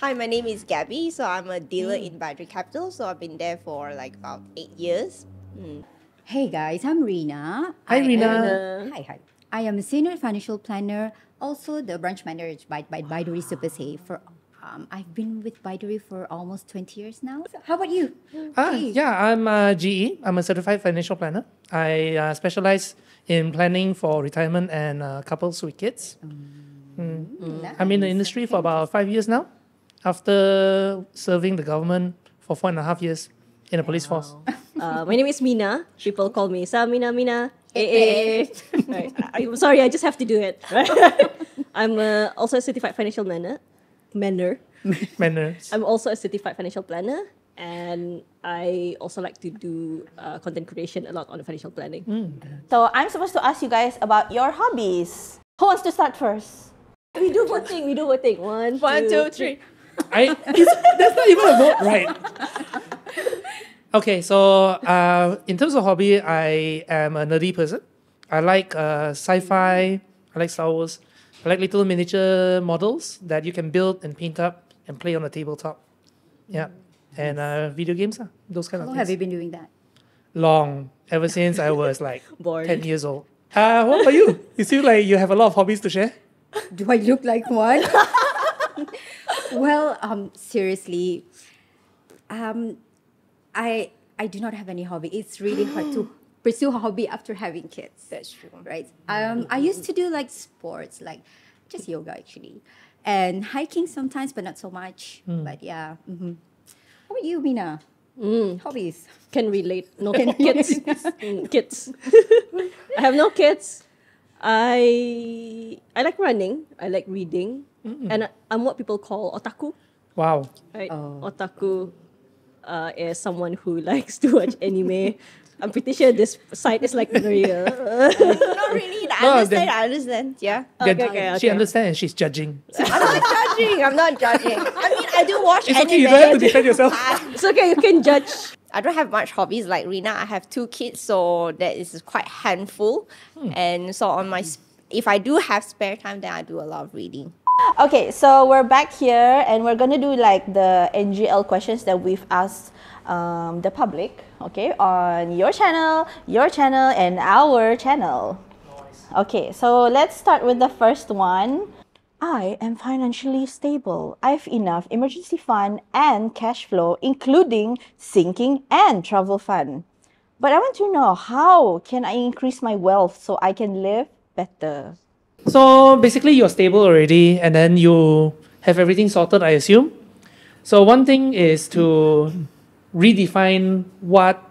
Hi, my name is Gabby. So I'm a dealer in Baiduri Capital. So I've been there for like about eight years. Mm. Hey guys, I'm Rina. Hi, I Rina. Hi, hi. I am a senior financial planner, also the branch manager by, by Baiduri Super Safe. For um, I've been with Baiduri for almost 20 years now. So how about you? Ah, Hey. yeah, I'm uh, GE. I'm a certified financial planner. I uh, specialize in planning for retirement and uh, couples with kids. Mm, I'm in the industry for about five years now, after serving the government for four and a half years in the police force. Uh, my name is Mina. People call me Samina Mina. Eh, eh, eh. right. I, I'm sorry, I just have to do it. Right? I'm uh, also a certified financial planner. Manner. Manners. I'm also a certified financial planner, and I also like to do uh, content creation a lot on financial planning. So I'm supposed to ask you guys about your hobbies. Who wants to start first? We do voting. We do voting. One, One, two, three. I, that's not even a vote, right? Okay, so uh, in terms of hobby, I am a nerdy person. I like uh, sci-fi. I like Star Wars. I like little miniature models that you can build and paint up and play on the tabletop. Yeah, and uh, video games, uh, those kind How of long things. have you been doing that? Long, ever since I was like ten years old. Uh, what about you? You seem like you have a lot of hobbies to share. Do I look like one? well, um, seriously, um, I I do not have any hobby. It's really hard to pursue a hobby after having kids. That's true. right? Um, I used to do like sports, like just yoga actually, and hiking sometimes, but not so much. But yeah. hmm How about you, Mina? Hobbies? Can relate. No kids. Mm, kids. I have no kids. I I like running. I like reading, and I, I'm what people call otaku. Wow. Right? Oh. Otaku uh, is someone who likes to watch anime. I'm pretty sure this site is like very. Uh, Not really. I No, understand. then- I understand. Yeah. Yeah, Okay, okay, She okay. understands and she's judging. I'm not judging. I'm not judging. I mean, I do watch It's anime. okay, you don't have to defend yourself. it's okay, you can judge. I don't have much hobbies like Rina. I have two kids, so that is quite handful. And so on my, sp- if I do have spare time, then I do a lot of reading. Okay, so we're back here and we're gonna do like the NGL questions that we've asked um, the public, okay, on your channel, your channel, and our channel. Okay, so let's start with the first one. I am financially stable. I have enough emergency fund and cash flow, including sinking and travel fund. But I want to know how can I increase my wealth so I can live better? So basically, you're stable already, and then you have everything sorted, I assume. So one thing is to redefine what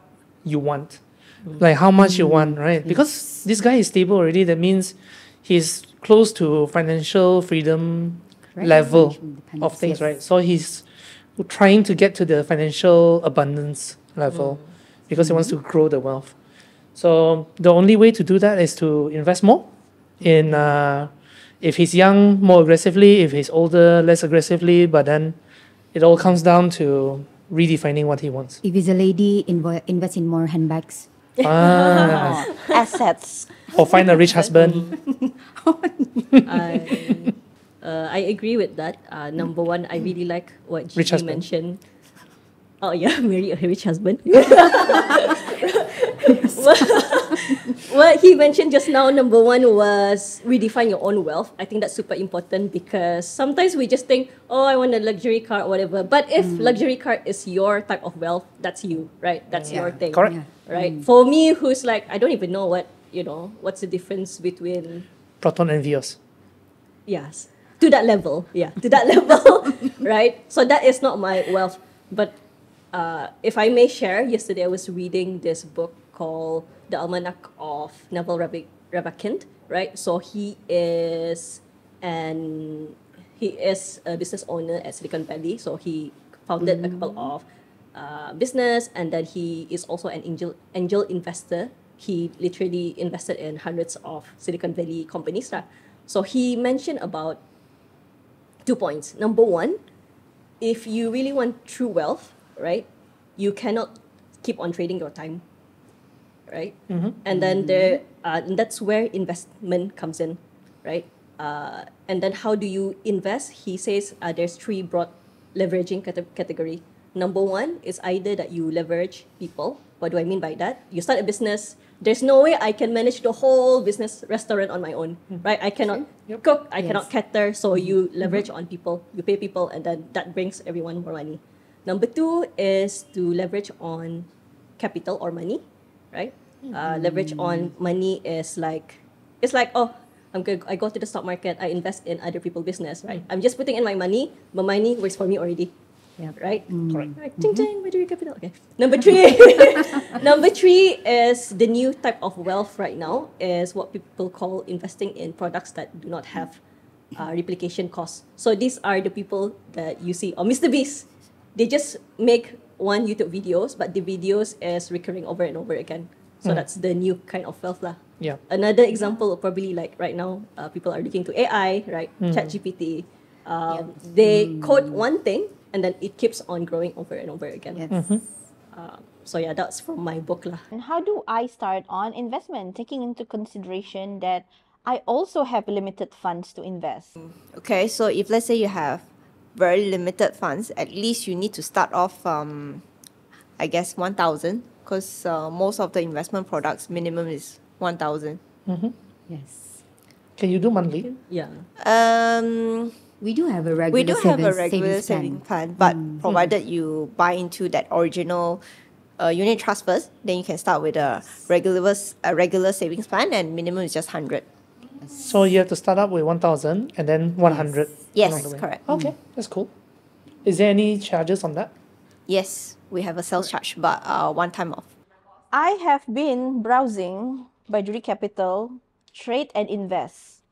you want, like how much you want, right? Mm. Because this guy is stable already. That means he's close to financial freedom Right, level financial of things, yes. right? So he's trying to get to the financial abundance level because he wants to grow the wealth. So the only way to do that is to invest more in uh, if he's young more aggressively, if he's older less aggressively, but then it all comes down to redefining what he wants. If he's a lady, invo- invest in more handbags. Ah, Assets. or find a rich husband. I, uh, I agree with that. Uh, number one, I really like what Rich Gigi husband. mentioned. Oh yeah, marry a rich husband. what he mentioned just now, number one was redefine your own wealth. I think that's super important because sometimes we just think, oh, I want a luxury car or whatever. But if mm. luxury car is your type of wealth, that's you, right? That's your thing. Correct. Yeah. Right. Mm. For me, who's like, I don't even know what, you know, what's the difference between Proton and Vios. Yes. To that level. Yeah. To that level. right? So that is not my wealth. But uh, if I may share, yesterday I was reading this book called The Almanac of Naval Ravi- Ravikant, right? So he is an he is a business owner at Silicon Valley. So he founded a couple of uh, business and then he is also an angel angel investor. He literally invested in hundreds of Silicon Valley companies. lah. So he mentioned about two points. Number one, if you really want true wealth, right, you cannot keep on trading your time, right? And then there, uh, and that's where investment comes in, right? Uh, and then how do you invest? He says uh, there's three broad leveraging cate- category. Number one is either that you leverage people. What do I mean by that? You start a business. There's no way I can manage the whole business restaurant on my own, right? I cannot Yep. cook. I cannot cater. So you leverage on people. You pay people, and then that brings everyone more money. Number two is to leverage on capital or money, right? Uh, leverage on money is like it's like oh I'm good. I go to the stock market. I invest in other people's business, right? I'm just putting in my money. My money works for me already, Yeah. right? Correct. Right. Ching ching, where do you capital? Okay. Number three. Number three is the new type of wealth right now is what people call investing in products that do not have uh, replication costs. So these are the people that you see. Or Mr. Beast, they just make one YouTube videos, but the videos is recurring over and over again. So that's the new kind of wealth lah. Yeah. Another example probably like right now, uh, people are looking to AI, right? ChatGPT. Um, They code one thing and then it keeps on growing over and over again. Yes. Uh, so yeah, that's from my book lah. And how do I start on investment, taking into consideration that I also have limited funds to invest? Okay, so if let's say you have very limited funds, at least you need to start off um I guess 1000 because uh, most of the investment products minimum is 1000. Yes. Can you do monthly? Yeah. Um We do have a regular we do have a savings- regular savings saving plan. plan, but provided you buy into that original uh, unit trust first, then you can start with a regular a regular savings plan, and minimum is just hundred. So you have to start up with 1,000 and then 100. Yes, along the correct. Okay, that's cool. Is there any charges on that? Yes, we have a sales charge, but uh, one time off. I have been browsing Baiduri Capital, trade and invest.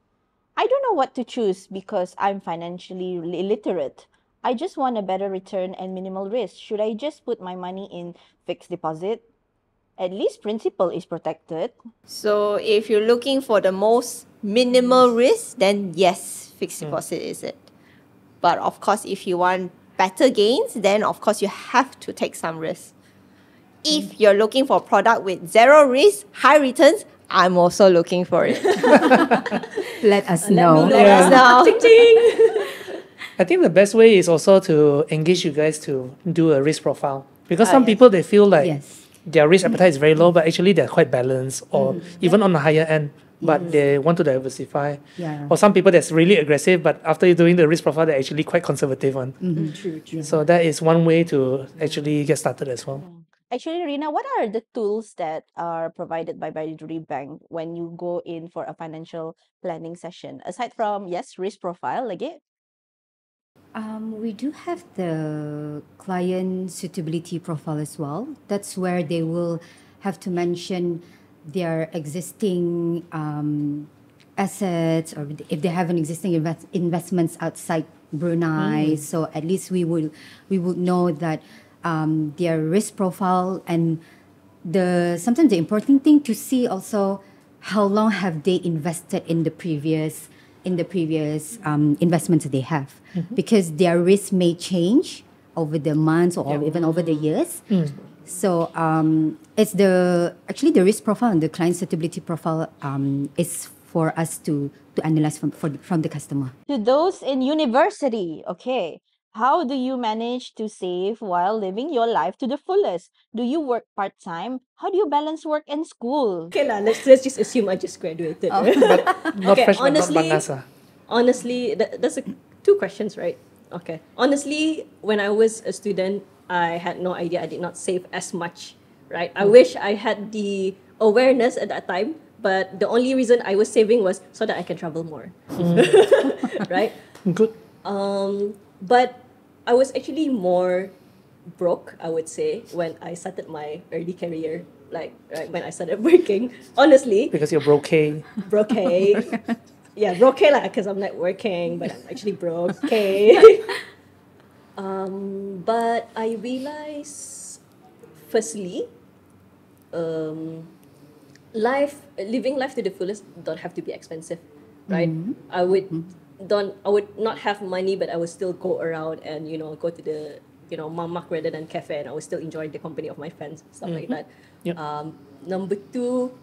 I don't know what to choose because I'm financially illiterate. I just want a better return and minimal risk. Should I just put my money in fixed deposit? At least principal is protected. So if you're looking for the most minimal risk, then yes, fixed deposit is it. But of course, if you want better gains, then of course you have to take some risk. If you're looking for a product with zero risk, high returns, I'm also looking for it. Let us Let know. know. Let us know. Ching ching. I think the best way is also to engage you guys to do a risk profile. Because Ah, some yes. people, they feel like Yes. Their risk appetite is very low, but actually they're quite balanced or mm. even on the higher end, but they want to diversify. Yeah. Or some people that's really aggressive, but after doing the risk profile, they're actually quite conservative one. Mm-hmm. True, true. So that is one way to actually get started as well. Actually, Rina, what are the tools that are provided by Baiduri Bank when you go in for a financial planning session? Aside from, yes, risk profile, lagi? Um, we do have the client suitability profile as well. That's where they will have to mention their existing um, assets or if they have an existing invest- investments outside Brunei. So at least we will we would know that um, their risk profile and the sometimes the important thing to see also how long have they invested in the previous in the previous um, investments that they have. Because their risk may change over the months or even over the years. So um, it's the actually the risk profile and the client suitability profile um, is for us to to analyze from for, from the customer. To those in university, okay, how do you manage to save while living your life to the fullest? Do you work part time? How do you balance work and school? Okay lah, let's, let's just assume I just graduated. right? Not Okay, fresh, but not honestly- honestly, that, that's a, two questions, right? Okay. Honestly, when I was a student, I had no idea. I did not save as much, right? I wish I had the awareness at that time, but the only reason I was saving was so that I can travel more, right? Good. Um, but I was actually more broke, I would say, when I started my early career. Like, right, when I started working. Honestly, Because you're broke. broke. yeah, broke lah, because I'm not working, but I'm actually broke. um, but I realized, firstly, um, life, living life to the fullest don't have to be expensive, right? I would don't, I would not have money, but I would still go around and you know go to the you know mamak rather than cafe, and I would still enjoy the company of my friends, stuff like that. Yep. Um, number two,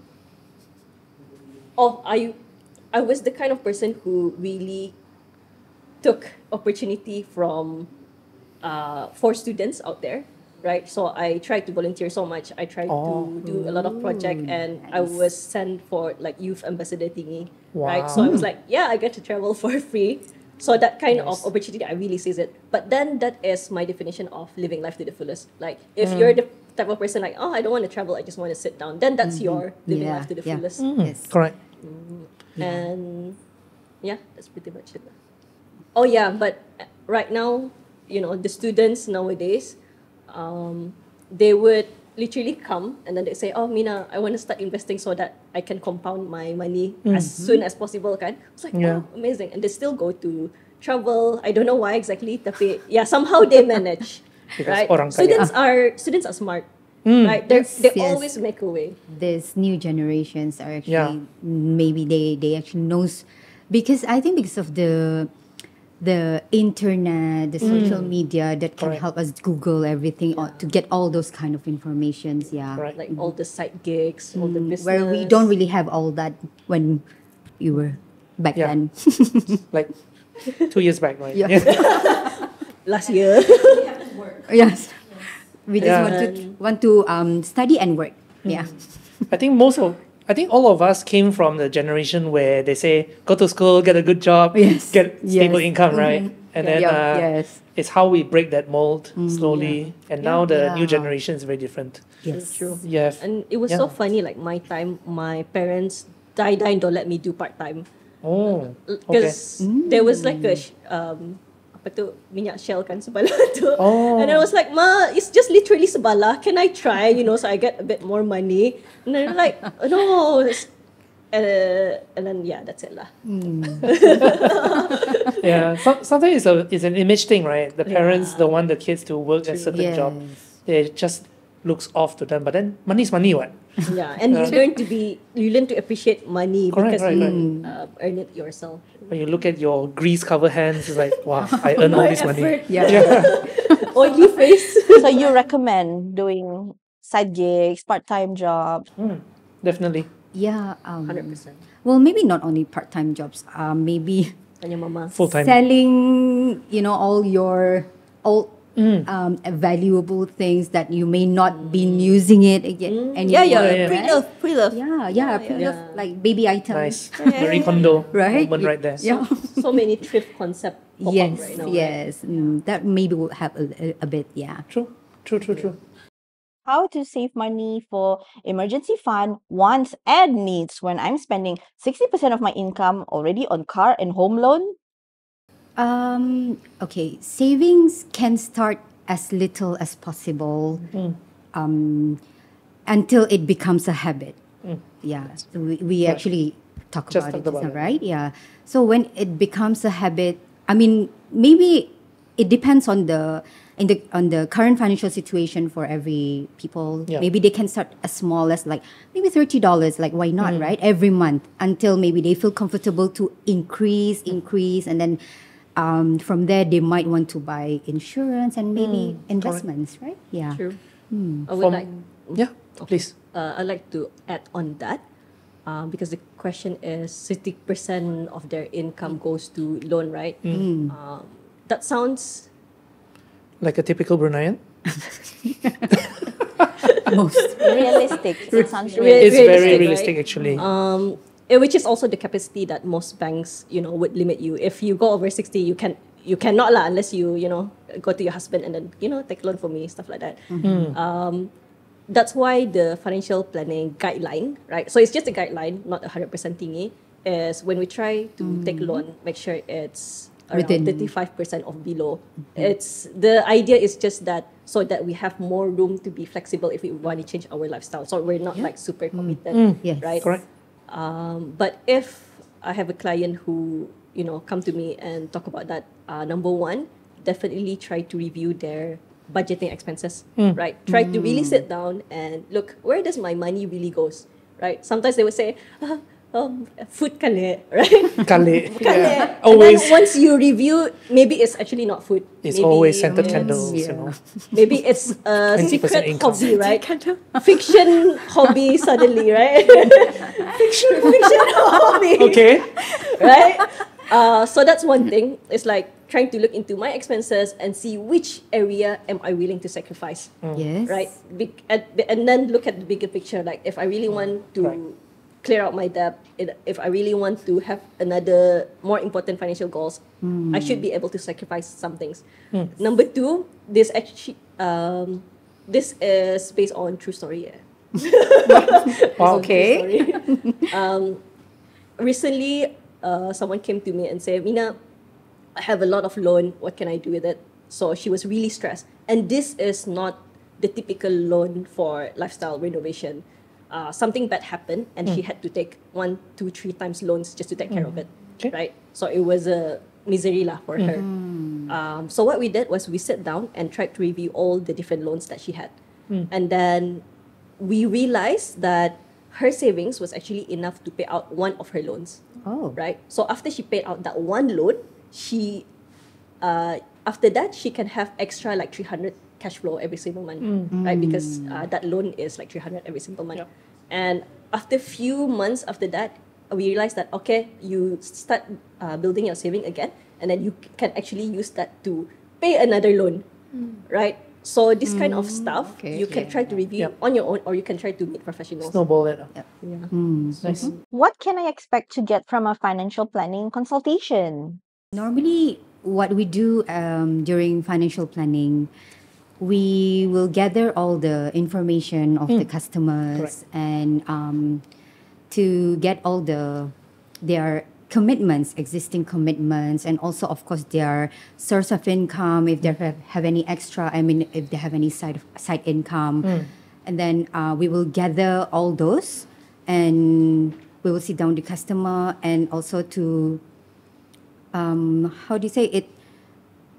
oh, I, I was the kind of person who really took opportunity from uh, for students out there, right? So I tried to volunteer so much. I tried Oh. to do a lot of project, hmm. and I was sent for like youth ambassador thingy, right? So I was like, yeah, I get to travel for free. So that kind of opportunity, I really seize it. But then that is my definition of living life to the fullest. Like if hmm. you're the type of person like, oh, I don't want to travel, I just want to sit down. Then that's hmm. your living Yeah, life to the yeah. fullest. Yes. Correct. Mm-hmm. And yeah, that's pretty much it. Oh yeah, but uh, right now, you know, the students nowadays, um, they would literally come and then they say, "Oh, Mina, I want to start investing so that I can compound my money as soon as possible." Kan? It's like, Yeah. oh, amazing, and they still go to travel. I don't know why exactly, tapi yeah, somehow they manage. Right? orang kaya. Students are students are smart. Right? They Yes, they yes. always make a way. These new generations are actually Yeah. maybe they they actually knows because I think because of the the internet, the social mm. media that can Correct. help us Google everything or to get all those kind of informations. Yeah, Right. Like mm-hmm. all the side gigs, all the business. where we don't really have all that when you were back Yeah. then. Like two years back, right? Yeah. last year. we have to work. yes, we just Yeah. want to want to um study and work. Yeah. Mm. I think most of I think all of us came from the generation where they say go to school, get a good job, Yes. get stable Yes. income, right? And then Yeah, uh, yes. it's how we break that mold slowly. And now the new generation is very different. Yes. True. You have And it was so funny, like my time, my parents die die don't let me do part time. oh Because there was like a, um, apa tu, minyak shell kan sebelah tu. Oh. And I was like, Ma, it's just literally sebelah. Can I try, you know, so I get a bit more money? And they're like, "Oh, no. Uh, and then, yeah, that's it lah. yeah. Some, sometimes it's a it's an image thing, right? The parents don't want the kids to work a certain Yes. job. It just looks off to them. But then money is money, what? Yeah, and you learn to be, you learn to appreciate money Correct, because right, you right. Uh, earn it yourself. When you look at your grease covered hands, it's like, wow, I earn all My this money. effort. Yeah. Oily face. so you recommend doing side gigs, part-time jobs. Definitely. Yeah. Um, 100%. Well, maybe not only part-time jobs. Um, maybe Tanya mama. Full time. selling, you know, all your all um, valuable things that you may not been using it again. Yeah, anymore, yeah, yeah. pre-love, pre-love. Yeah, yeah, pre-love, yeah. like baby items. Nice. Very condo Right? moment right there. Yeah. So many thrift concept pop yes, up right now. right? yes. Mm, that maybe will help a, a, a bit. Yeah. True. True, true, true. How to save money for emergency fund, wants and needs when I'm spending 60% of my income already on car and home loan? Um, okay, savings can start as little as possible um, until it becomes a habit. Yeah, so we, we actually talk Just about it, about it. right? Yeah. So when it becomes a habit, I mean, maybe it depends on the in the on the current financial situation for every people. Yeah. Maybe they can start as small as like maybe thirty dollars. Like why not, right? Every month until maybe they feel comfortable to increase, increase, and then um, from there they might want to buy insurance and maybe investments, right? Yeah. True. I would From- like Yeah, please. uh, I'd like to add on that um, because the question is 60% of their income goes to loan, right? Um, that sounds Like a typical Bruneian. Most. Realistic. it sounds Real- real. It's very realistic, realistic, right? actually. um, Eh, which is also the capacity that most banks, you know, would limit you. If you go over 60, you can you cannot lah unless you, you know, go to your husband and then, you know, take loan for me, stuff like that. Mm-hmm. Hmm. Um, that's why the financial planning guideline, right? So it's just a guideline, not a hundred percent thingy. Is when we try to mm-hmm. take loan, make sure it's around Within. thirty five percent of below. Mm-hmm. It's the idea is just that so that we have more room to be flexible if we want to change our lifestyle. So we're not like super committed, mm. Yes. right? Correct. Um, but if I have a client who you know come to me and talk about that, uh, number one, definitely try to review their budgeting expenses, right? Try to really sit down and look where does my money really goes, right? Sometimes they would say, ah, um, food kale, right? Kale. Kale. Yeah. And then Always. once you review, maybe it's actually not food. It's Maybe always scented it's- candles, you know. Maybe it's a secret income. hobby, right? Fiction hobby suddenly, right? fiction, fiction hobby Okay. right? Uh, so that's one thing. It's like trying to look into my expenses and see which area am I willing to sacrifice Yes. right? Be- and, and then look at the bigger picture. Like if I really want to Right. Clear out my debt, if I really want to have another more important financial goals, I should be able to sacrifice some things. Number two, this actually um, this is based on true story. Yeah. Okay. Sorry. um, recently, uh, someone came to me and said, Mina, I have a lot of loan. What can I do with it? So she was really stressed. And this is not the typical loan for lifestyle renovation. Uh, something bad happened and she had to take one, two, three times loans just to take care of it. Okay. Right? So it was a misery lah for her. Um, so what we did was we sat down and tried to review all the different loans that she had. And then we realized that her savings was actually enough to pay out one of her loans Oh. right? So after she paid out that one loan, she, uh, after that, she can have extra like 300 cash flow every single month, right? Because uh, that loan is like 300 every single month. Yep. And after a few months after that, we realized that, okay, you start uh, building your saving again, and then you can actually use that to pay another loan, right? So this kind of stuff, okay, you can okay. try to review Yep. on your own, or you can try to meet professionals. Snowball it. Yeah. Nice. What can I expect to get from a financial planning consultation? Normally, what we do um, during financial planning, we will gather all the information of the customers and um, to get all the their commitments, existing commitments, and also, of course, their source of income. If they have, have any extra, I mean, if they have any side side income, and then uh, we will gather all those, and we will sit down with the customer and also to um, how do you say it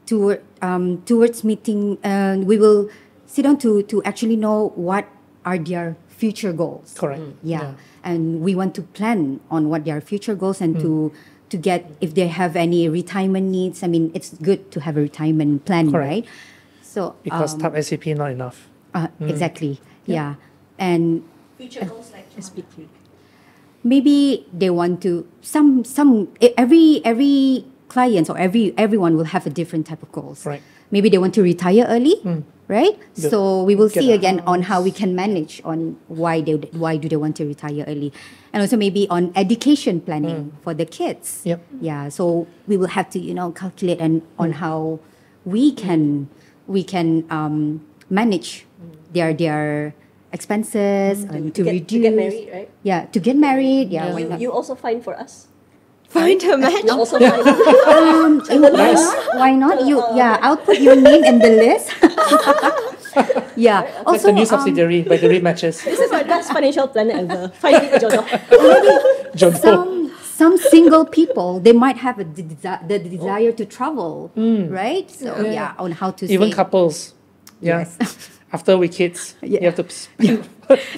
toward um, towards meeting and we will sit down to to actually know what are their future goals. Correct. yeah. and we want to plan on what their future goals and to to get if they have any retirement needs. I mean it's good to have a retirement plan Correct. right? So Because um, top SAP not enough. uh, exactly. Yeah. And Future goals like SPQ. maybe they want to some some every every clients or every everyone will have a different type of goals. Right. maybe they want to retire early right? The- so we will see a again on how we can manage on why they why do they want to retire early. And also maybe on education planning for the kids. Yep. yeah so we will have to you know calculate and on how we can we can um, manage their their expenses and to, get, reduce to get married, right? yeah to get married. Yeah, why You, not? you also find for us. Find a match. Also um, why not? Why not? You yeah, I'll put your name in the list. yeah. That's Also, the new um, subsidiary by the matches. This is my best financial planner ever. Find it, Jono. Jono. some some single people they might have a de- desi- the desire to travel, right? So yeah. on how to Even save. couples. Yeah. Yes. After we kids, yeah. you have to spend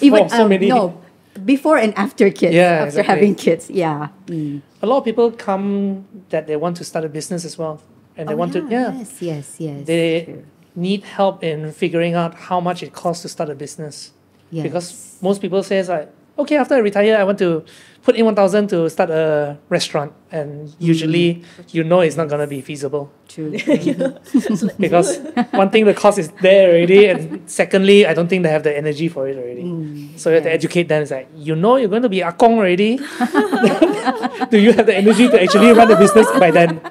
Even for so um, many. no, before and after kids. Yeah, after exactly. having kids. Yeah. Mm. A lot of people come that they want to start a business as well, and they Oh, want to yeah. Yes. Yes. Yes. They true. need help in figuring out how much it costs to start a business. Yes. Because most people says like, okay, after I retire, I want to put in one thousand to start a restaurant, and usually you know it's not gonna be feasible true. because one thing the cost is there already, and secondly, I don't think they have the energy for it already. Mm, so you have to educate them. It's like you know you're going to be a kong already. Do you have the energy to actually run the business by then,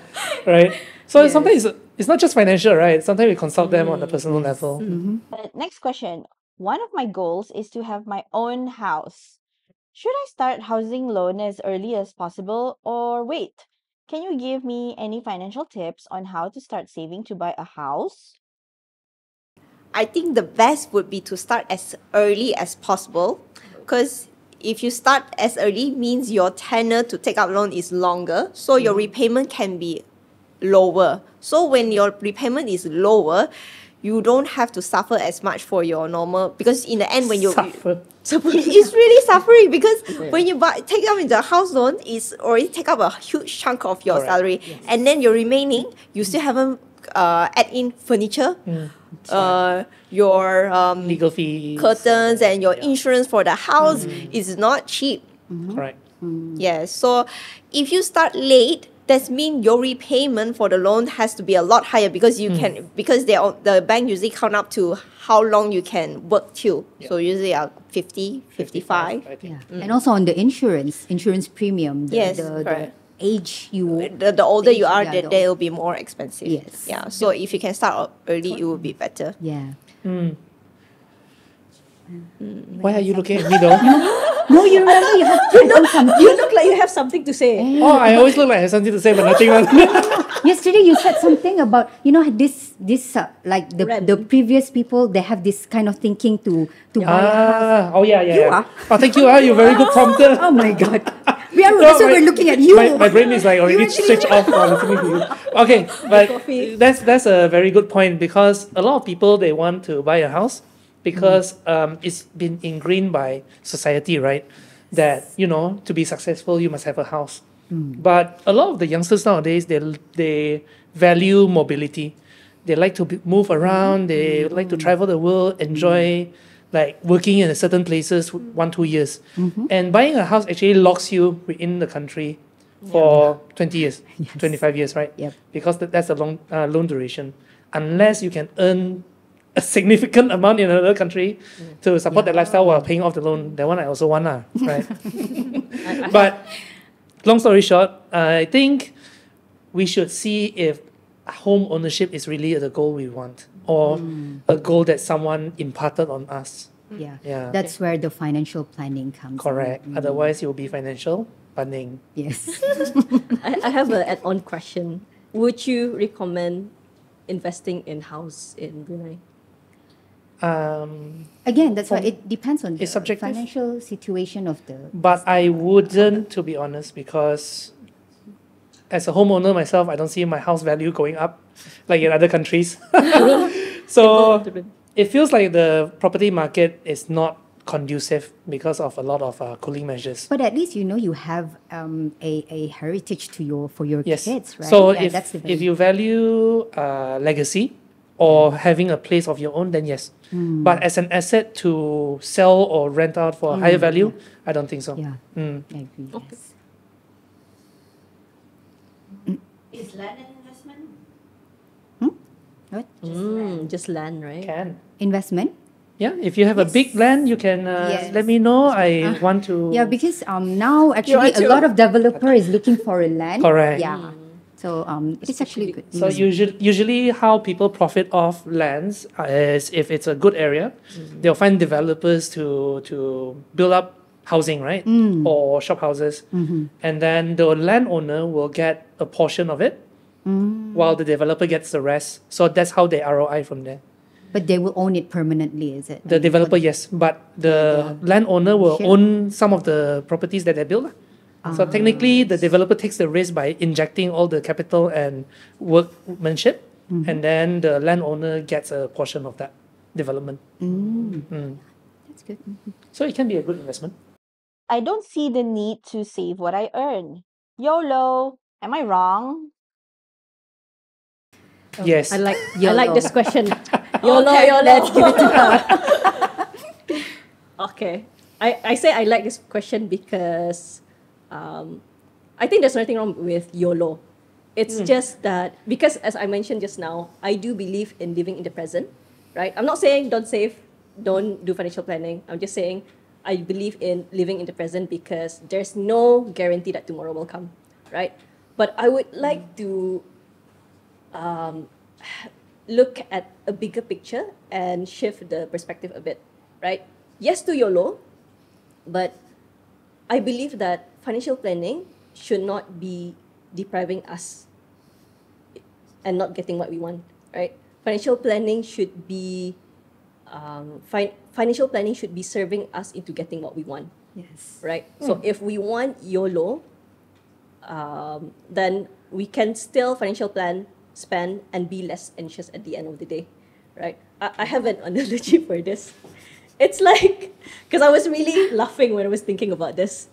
right? So sometimes it's, it's not just financial, right? Sometimes we consult them on a mm. personal level. Uh, next question. One of my goals is to have my own house. Should I start housing loan as early as possible or wait? Can you give me any financial tips on how to start saving to buy a house? I think the best would be to start as early as possible because if you start as early means your tenure to take out loan is longer so your mm-hmm. repayment can be lower so when your repayment is lower you don't have to suffer as much for your normal because in the end when you Suffer. it's really suffering because when you buy take up in the house loan, it's already take up a huge chunk of your Correct. salary, and then your remaining, you still haven't uh, add in furniture, uh, your um, Legal fees. curtains, and your insurance for the house is not cheap. Right. Yes, so if you start late, that's mean your repayment for the loan has to be a lot higher because you hmm. can because they are, the bank usually count up to how long you can work till. So usually uh, 50, 55. I think. Yeah. Hmm. And also on the insurance, insurance premium. The, Yes, the, the age you. The, the older you are, Yeah, the, the they will be more expensive. Yes. Yeah. So if you can start early, it will be better. Yeah. Hmm. Why are you looking at me though? No, you remember you have you know something. You look like you have something to say. oh, I always look like I have something to say, but nothing. Yesterday you said something about you know this this uh, like the Rent. the previous people they have this kind of thinking to to buy a house. ah, oh yeah, yeah. You yeah. are. Oh, thank you. Ah, you're very good prompter. Oh my god. We are No, that's why my- we're looking at you. My, my brain is like already switched off while listening to you. Okay, but that's that's a very good point because a lot of people they want to buy a house because um, it's been ingrained by society, right? That you know to be successful you must have a house. But a lot of the youngsters nowadays they they value mobility. They like to move around. They like to travel the world, enjoy like working in certain places one two years. And buying a house actually locks you within the country for 20 years, 25 years, right? Yep. Because that's a long uh, loan duration. Unless you can earn a significant amount in another country mm. to support that lifestyle while paying off the loan, that one I also want, lah, right? but long story short, I think we should see if home ownership is really the goal we want or mm. a goal that someone imparted on us. Mm. Yeah. Yeah. That's where the financial planning comes. in. Correct. Otherwise, it will be financial planning. Yes. I, I have an add-on question. Would you recommend investing in house in Brunei? Um, Again, that's why it depends on the subjective. financial situation of the. but I wouldn't, to be honest, because as a homeowner myself, I don't see my house value going up like in other countries. so it feels like the property market is not conducive because of a lot of uh, cooling measures. But at least you know you have um, a, a heritage to your for your Yes. kids, right? So Yeah, if, that's if you value uh, legacy or having a place of your own, then yes. Hmm. But as an asset to sell or rent out for a higher value, I don't think so. yeah, Mm. I agree. Yes. Is land an investment? What Mm, just land, right? Can. investment? Yeah, if you have a big land, you can uh, Yes. let me know. I want to. Yeah, because um now actually a lot of developer is looking for a land. Correct. Yeah. So um it's actually good. So mm. usually, usually how people profit off lands is if it's a good area, mm-hmm. they'll find developers to to build up housing, right, mm. or shop houses, mm-hmm. and then the landowner will get a portion of it, mm. while the developer gets the rest. So that's how they ROI from there. But they will own it permanently, is it? The developer, yes, but the landowner will Share. own some of the properties that they build. Lah. So ah. technically, the developer takes the risk by injecting all the capital and workmanship, mm-hmm. and then the landowner gets a portion of that development. Mm. mm. That's good. Mm-hmm. So it can be a good investment. I don't see the need to save what I earn. YOLO. Am I wrong? Oh, yes. I like I like this question. YOLO, YOLO. Let's give it to her. okay. I, I say I like this question because um, I think there's nothing wrong with YOLO. It's just that because as I mentioned just now, I do believe in living in the present. Right? I'm not saying don't save, don't do financial planning. I'm just saying I believe in living in the present because there's no guarantee that tomorrow will come. Right? But I would like to um, look at a bigger picture and shift the perspective a bit, right? Yes to YOLO, but I believe that financial planning should not be depriving us and not getting what we want, right? Financial planning should be um, fi- financial planning should be serving us into getting what we want Yes. right? So if we want YOLO, um, then we can still financial plan, spend, and be less anxious at the end of the day, right? I, I have an analogy for this. It's like, because I was really laughing when I was thinking about this.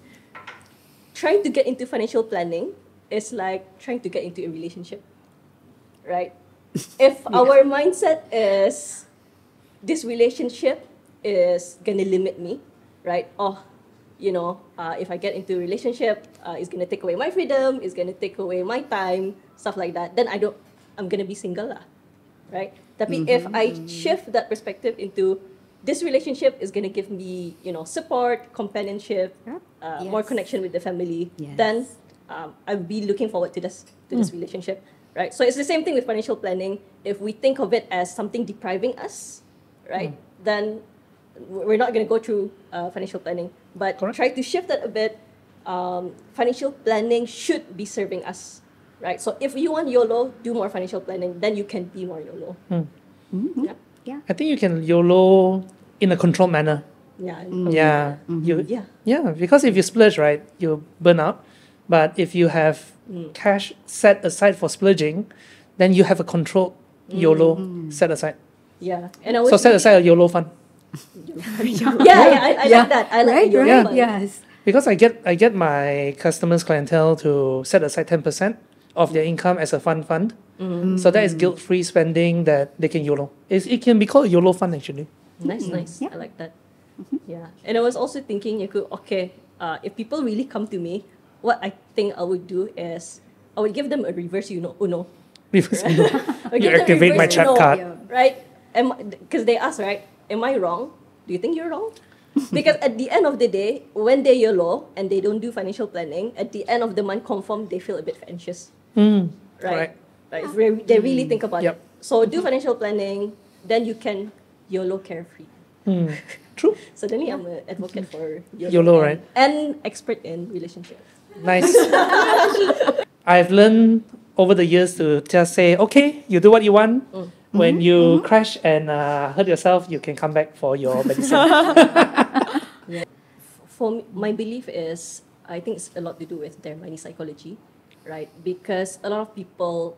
Trying to get into financial planning is like trying to get into a relationship, right? If our mindset is this relationship is gonna limit me, right? Oh, you know, uh, if I get into a relationship, uh, it's gonna take away my freedom, it's gonna take away my time, stuff like that. Then I don't, I'm gonna be single lah, right? Tapi if I shift that perspective into this relationship is gonna give me, you know, support, companionship, uh, more connection with the family, Yes. then um, I'll be looking forward to this to this relationship, right? So it's the same thing with financial planning. If we think of it as something depriving us, right, then we're not going to go through uh, financial planning. But Correct. try to shift it a bit. Um, financial planning should be serving us, right? So if you want YOLO, do more financial planning. Then you can be more YOLO. Yeah, I think you can YOLO in a controlled manner. yeah, mm-hmm. Yeah. Mm-hmm. You, yeah. yeah, because if you splurge, right, you burn out. But if you have mm. cash set aside for splurging, then you have a controlled mm. YOLO set aside. Yeah, and I So set aside a YOLO fund. Yeah, yeah, I, I like that. I like right, the YOLO right, one. yes. Because I get I get my customers clientele to set aside ten percent of their income as a fund fund. So that is mm. guilt free spending that they can YOLO. It's, it can be called YOLO fund actually. Nice, mm. nice. I like that. Mm-hmm. Yeah. And I was also thinking, Yaku, okay, uh, if people really come to me, what I think I would do is I would give them a reverse Uno. Uno Reverse I would You activate my reverse chat Uno, card. Right? Because they ask, right, am I wrong? Do you think you're wrong? because at the end of the day, when they YOLO and they don't do financial planning, at the end of the month, confirm they feel a bit anxious. Mm. right? correct. Right. It's very- they really think about Yep. it. So do financial planning, then you can YOLO carefree. Hmm. True. Suddenly, I'm an advocate for YOLO, YOLO, and, right? And expert in relationships. Nice. I've learned over the years to just say, okay, you do what you want. Mm. When mm-hmm. you mm-hmm. crash and uh, hurt yourself, you can come back for your medicine. For me, my belief is, I think it's a lot to do with their money psychology, right? Because a lot of people,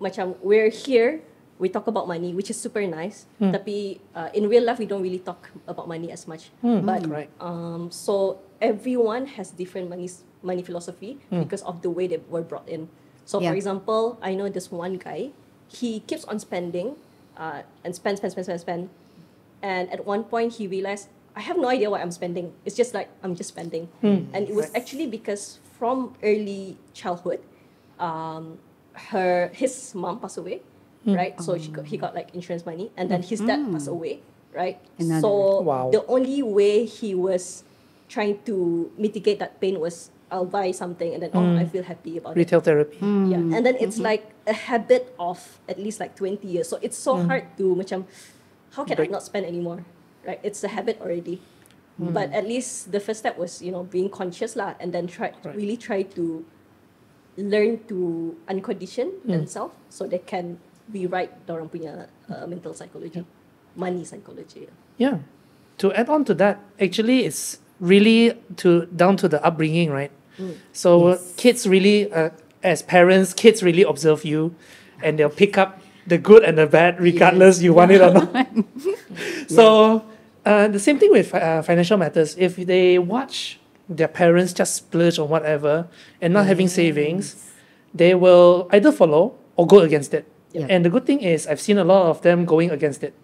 macam we're here, we talk about money, which is super nice. Tapi uh, in real life, we don't really talk about money as much. But Correct. um, so everyone has different money money philosophy because of the way they were brought in. So Yeah. for example, I know this one guy, he keeps on spending, uh, and spend, spend, spend, spend, spend, and at one point he realized I have no idea what I'm spending. It's just like I'm just spending, and it was actually because from early childhood, um, her his mom passed away, hmm. right? So she got, he got like insurance money, and then his dad passed hmm. away, right? Another. So Wow. the only way he was trying to mitigate that pain was I'll buy something and then oh I hmm. feel happy about it. Retail therapy. Yeah, and then it's like a habit of at least like 20 years. So it's so hard to macam, how can Break. I not spend anymore? Right? It's a habit already. But at least the first step was, you know, being conscious lah and then try Right. really try to learn to uncondition themselves so they can rewrite orang punya uh, mental psychology, money psychology. Yeah. To add on to that, actually, it's really to down to the upbringing, right? So kids really, uh, as parents, kids really observe you, and they'll pick up the good and the bad, regardless you want it or not. so uh, the same thing with uh, financial matters. If they watch their parents just splurge on whatever and not having savings, they will either follow or go against it. Yep. And the good thing is, I've seen a lot of them going against it.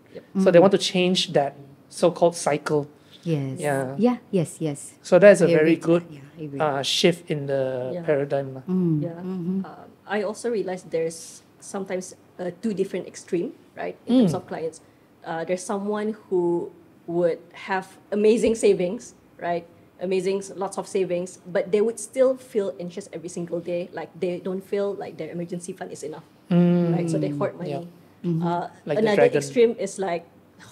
So they want to change that so-called cycle. Yes. Yeah. Yeah. Yes. Yes. So that's a I very good. Yeah, uh, shift in the Yeah. paradigm. lah. Yeah. Um, I also realized there's sometimes uh, two different extreme, right? In terms of clients, uh, there's someone who would have amazing savings, right? Amazing, lots of savings, but they would still feel anxious every single day. Like they don't feel like their emergency fund is enough, right? So they hoard money. Yeah. Uh, Like another extreme is like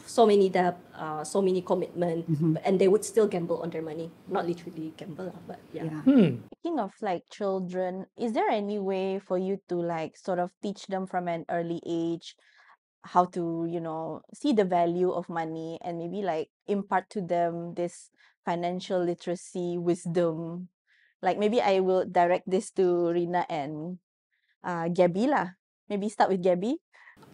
so many debt, uh, so many commitment, and they would still gamble on their money. Not literally gamble, but yeah. yeah. Hmm. Speaking of like children, is there any way for you to like sort of teach them from an early age how to, you know, see the value of money and maybe like impart to them this financial literacy wisdom? Like maybe I will direct this to Rina and uh, Gabby lah. Maybe start with Gabby.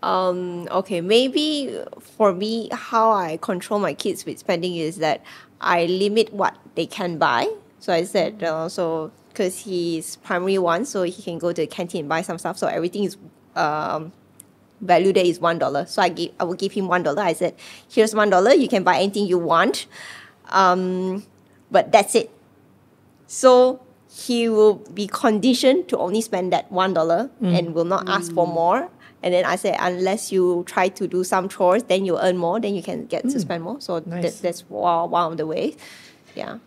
Um, okay, maybe for me, how I control my kids with spending is that I limit what they can buy. So I said, uh, so because he's primary one, so he can go to the canteen and buy some stuff. So everything is um, value there is one dollar. So I give I will give him one dollar. I said, here's one dollar. You can buy anything you want. Um, but that's it. So he will be conditioned to only spend that one dollar and will not ask for more. And then I said, unless you try to do some chores, then you earn more, then you can get to spend more. So Nice. that, that's one one of the ways. Yeah.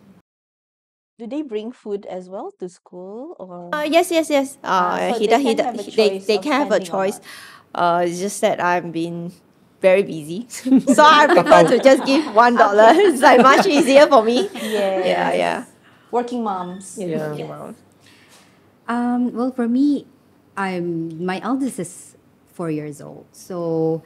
Do they bring food as well to school or? Uh, yes, yes, yes. Uh, Ah, so he they does. He can does. have a he- They, choice they can have a choice. Uh, it's just that I've been very busy, so I prefer to just give one dollar. It's like much easier for me. yeah. Yeah, yeah. Working moms. Yeah. Um, well, for me, I'm my eldest is four years old, so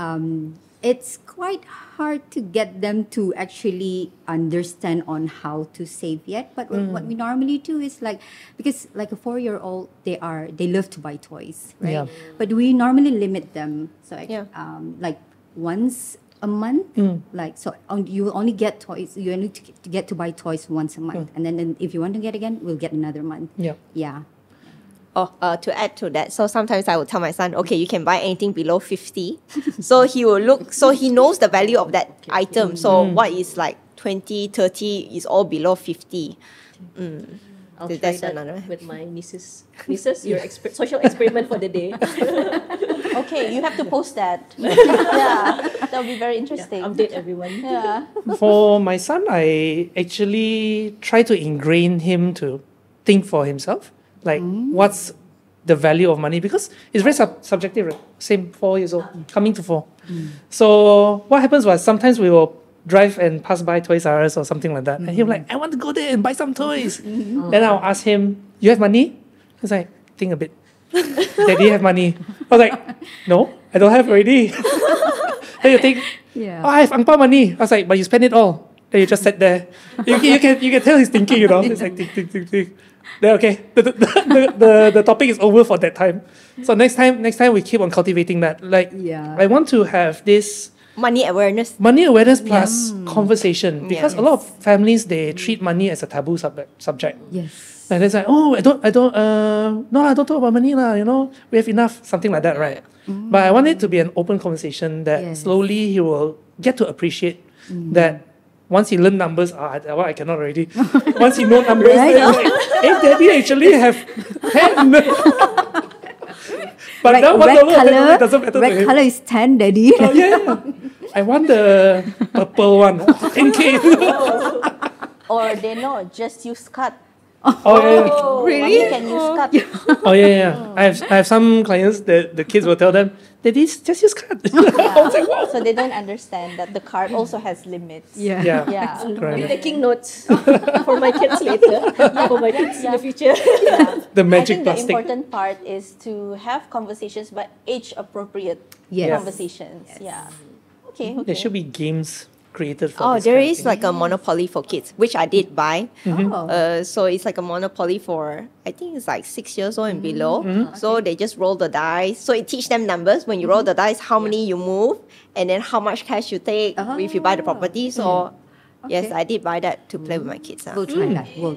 um, it's quite hard to get them to actually understand on how to save yet. But what- what mm. we normally do is like because like a four year old, they are they love to buy toys, right? Yeah. But we normally limit them so like, Yeah. um, like once a month mm. like so on, you will only get toys you only to, get to buy toys once a month mm. and then, then if you want to get again we'll get another month Yeah. yeah Oh, uh, to add to that, so sometimes I will tell my son, okay, you can buy anything below 50. so he will look, so he knows the value of that item. So what is like 20, 30 is all below 50. I'll Th- try that's that another- with my nieces. Nieces, your exper- social experiment for the day. Okay, you have to post that. yeah, that'll be very interesting. Update everyone. Yeah. For my son, I actually try to ingrain him to think for himself. Like, what's the value of money? Because it's very sub- subjective, right? Same, four years old, coming to four. Mm. So, what happens was sometimes we will drive and pass by Toys R Us or something like that. And he'll be like, mm. I want to go there and buy some toys. Mm-hmm. Then I'll ask him, You have money? He's like, Think a bit. Daddy have money. I was like, No, I don't have already. then you think, yeah Oh, I have angpao money. I was like, but you spend it all. Then you just sat there. You, can- you can you can tell he's thinking, you know. It's like think, think, think, think. Then okay, the, the, the, the, the topic is over for that time. So next time next time we keep on cultivating that. Like Yeah. I want to have this Money awareness. money awareness plus mm. conversation mm. because Yeah. a lot of families they treat money as a taboo subject subject. yes And it's like, oh, I don't, I don't, uh, no, I don't talk about money, lah. You know, we have enough, something like that, right? But I want it to be an open conversation that Yes. slowly he will get to appreciate mm. that. Once he learn numbers, ah, that one I cannot already. Once he know numbers, then like, hey, daddy actually have ten. but red, now one red dollar color it doesn't matter to red him. color is 10 daddy Oh, yeah, yeah. I want the purple one. 10k. Or they know, just use cut. oh, yeah, yeah. Really? Can use cut. Oh yeah, yeah. I have I have some clients that the kids will tell them, Daddy, just use card. So they don't understand that the card also has limits. yeah yeah. Yeah. I'm taking notes for my kids later. For my kids in the future. The magic I magic think plastic. the important part is to have conversations, but age appropriate Yes. conversations. Yeah. Okay. Okay. There should be games created for Oh, this there kind is thing. like a Monopoly for kids, which I did buy. oh. Uh, so it's like a Monopoly for I think it's like six years old and below. Mm-hmm. Mm-hmm. So they just roll the dice. So it teach them numbers. When you roll the dice, how many you move, and then how much cash you take ah. if you buy the property. So mm. yes, Okay. I did buy that to play with my kids. ah. we'll try that mm. we'll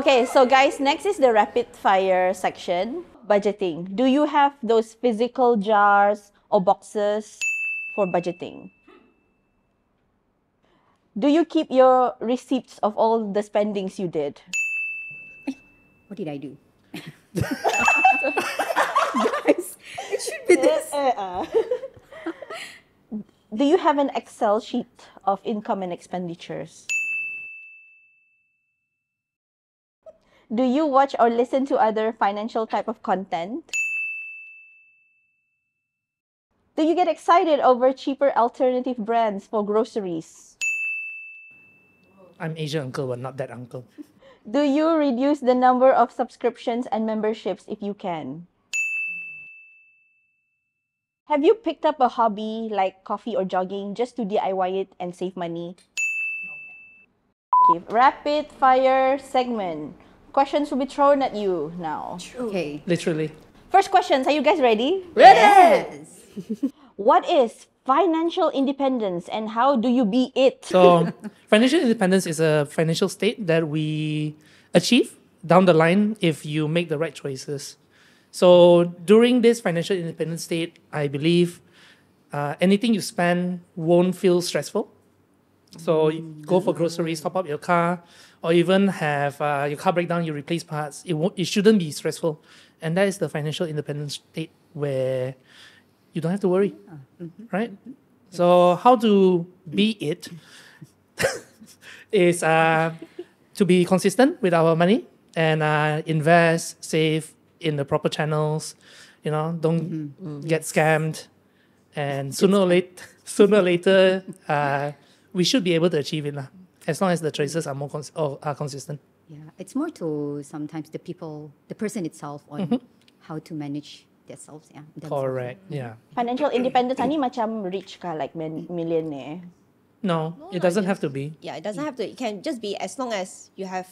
Okay, so guys, next is the rapid fire section. Budgeting. Do you have those physical jars or boxes for budgeting? Do you keep your receipts of all the spendings you did? what did i do guys it should be this Do you have an Excel sheet of income and expenditures? Do you watch or listen to other financial type of content? Do you get excited over cheaper alternative brands for groceries? I'm Asian uncle, but not that uncle. Do you reduce the number of subscriptions and memberships if you can? Have you picked up a hobby like coffee or jogging just to DIY it and save money? Okay, rapid fire segment. Questions will be thrown at you now. okay Literally. First questions. Are you guys ready? Yes. What is financial independence and how do you be it? So, financial independence is a financial state that we achieve down the line if you make the right choices. So, during this financial independence state, I believe uh, anything you spend won't feel stressful. So, you go for groceries, top up your car, or even have uh, your car break down, you replace parts. It, won't, it shouldn't be stressful. And that is the financial independence state where you don't have to worry, right? So, how to be it is uh, to be consistent with our money and uh, invest, save in the proper channels. You know, don't get scammed, and sooner or late, sooner or later, uh, we should be able to achieve it lah. As long as the choices are more cons- or are consistent. Yeah, it's more to sometimes the people, the person itself on mm-hmm. how to manage themselves. Yeah. themselves. Correct. Yeah. Financial independence ni macam um, rich kah like min- millionaire. No, it doesn't have to be. Yeah, it doesn't have to. It can just be as long as you have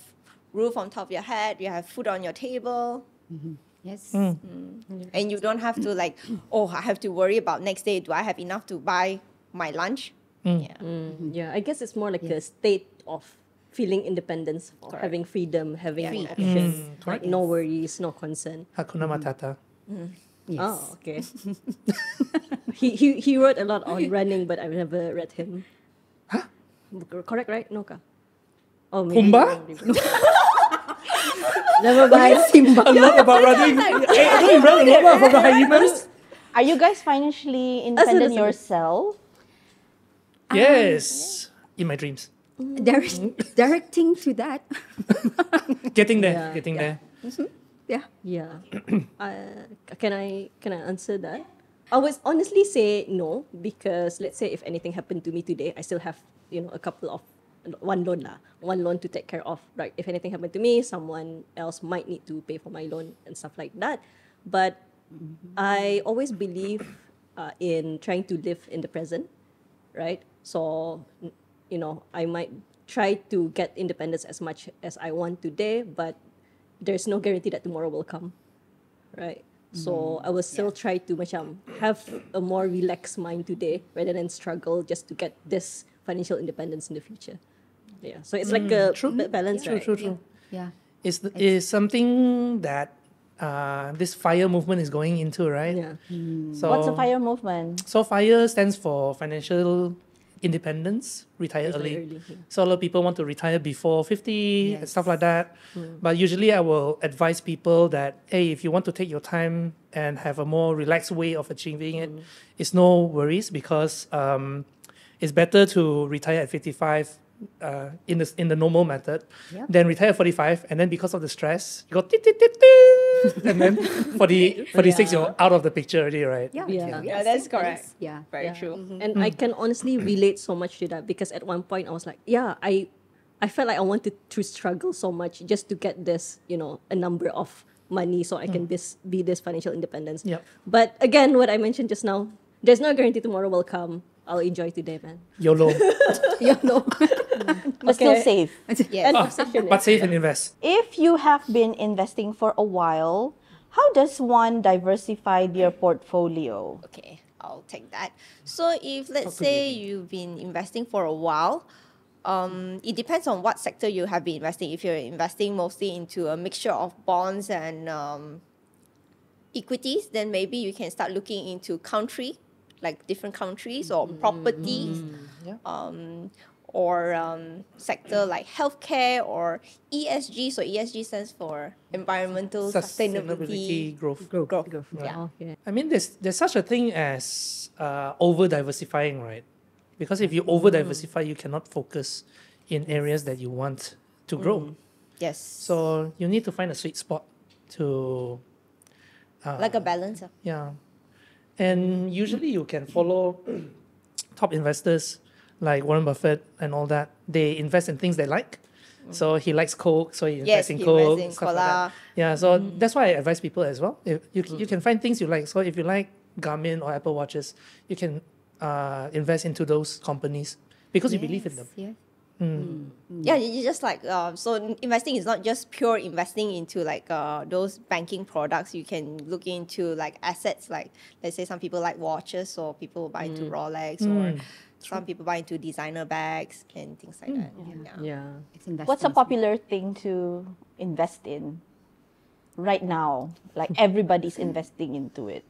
roof on top of your head, you have food on your table, mm-hmm, Yes. Mm. Mm. and you don't have to like, oh, I have to worry about next day. Do I have enough to buy my lunch? Yeah. Mm, yeah, I guess it's more like a state of feeling independence, or having freedom, having Free. options, Mm, like no worries, no concern. Hakuna Matata. Yes. Oh, okay. he, he he wrote a lot on running, but I've never read him. Huh? Correct, right? No, ka? Oh, maybe Pumbaa? wrong, maybe. Never mind. A lot about running. I know you read a lot about the hyenas. Are you guys financially independent yourself? Yes, in my dreams. Direct, directing to that. Getting there, Yeah. getting there. yeah. Yeah. uh, can I can I answer that? I would honestly say no because let's say if anything happened to me today, I still have you know a couple of one loan lah, one loan to take care of. Right. If anything happened to me, someone else might need to pay for my loan and stuff like that. But I always believe uh, in trying to live in the present, right? So, you know, I might try to get independence as much as I want today, but there's no guarantee that tomorrow will come, right? So mm-hmm. I will still try to macam have a more relaxed mind today rather than struggle just to get this financial independence in the future. Yeah, so it's like mm, a true. balance, True, right? true, true. Yeah. Is th- is something that uh, this fire movement is going into, right? Yeah. So What's the fire movement? So fire stands for financial independence, retire, Retire early. early, yeah. So a lot of people want to retire before 50 and stuff like that. But usually I will advise people that, hey, if you want to take your time and have a more relaxed way of achieving it, it's no worries because um, it's better to retire at 55 uh, in the in the normal method, Yeah. then retire at 45, and then because of the stress, you go tit, tit, tit, tit, and then 40, 46, you're out of the picture already, right? Yeah. Yeah. true. Yeah, Yes, that's yes, correct. Yeah. Very Yeah. true. Mhm. And I can honestly relate so much to that because at one point I was like, yeah, I I felt like I wanted to struggle so much just to get this, you know, a number of money so I can this, be this financial independence. Yep. But again, what I mentioned just now, there's no guarantee tomorrow will come. I'll enjoy today, man. YOLO. Yeah. No. But still Okay. safe. Yes. End of but save and invest. If you have been investing for a while, how does one diversify their portfolio? Okay, I'll take that. So if let's say you've been investing for a while, um, it depends on what sector you have been investing. If you're investing mostly into a mixture of bonds and um, equities, then maybe you can start looking into country, like different countries or properties, Yeah. um, or um, sector like healthcare or ESG. So ESG stands for environmental sustainability. Sustainability growth. growth. Yeah. Okay. I mean, there's there's such a thing as uh, over diversifying, right? Because if you over diversify, you cannot focus in areas that you want to grow. Yes. So you need to find a sweet spot to, uh, like a balance. ah. yeah, and usually you can follow top investors like Warren Buffett and all that. They invest in things they like. So he likes Coke, so he Yes, invests in he Coke. in stuff like that. Yeah, so that's why I advise people as well. If you you can find things you like. So if you like Garmin or Apple watches, you can uh, invest into those companies because you believe in them. Yeah. Yeah, you you just like uh, so investing is not just pure investing into like uh, those banking products. You can look into like assets like let's say some people like watches or people buy into Rolex or some people buy into designer bags and things like that. Yeah. Yeah. It's investments. What's a popular thing to invest in right now? Like everybody's investing into it.